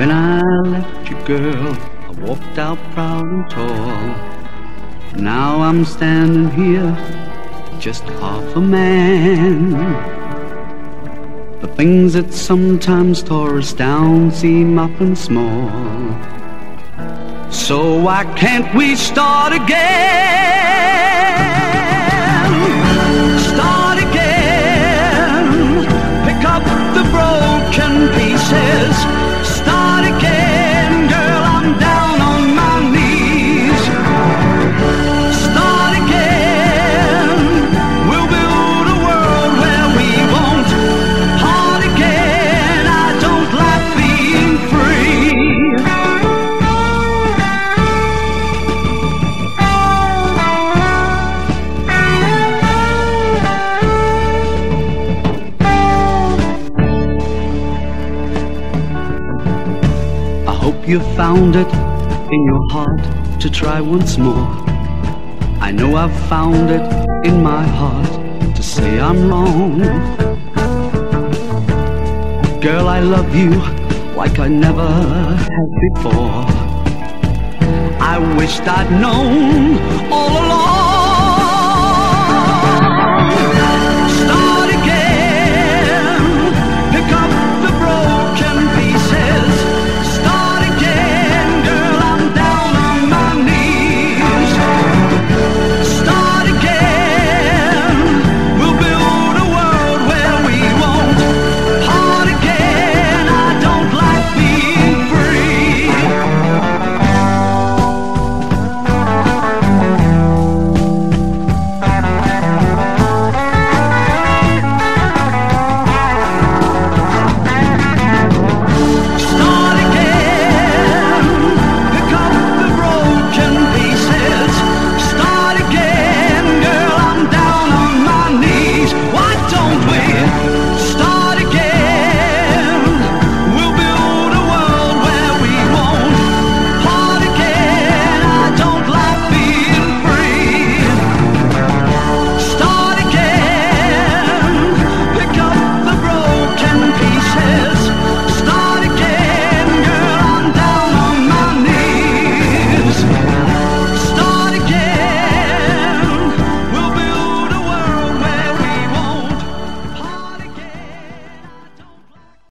When I left you, girl, I walked out proud and tall. Now I'm standing here, just half a man. The things that sometimes tore us down seem often small. So why can't we start again? You found it in your heart to try once more. I know I've found it in my heart to say I'm wrong. Girl, I love you like I never have before. I wished I'd known all along.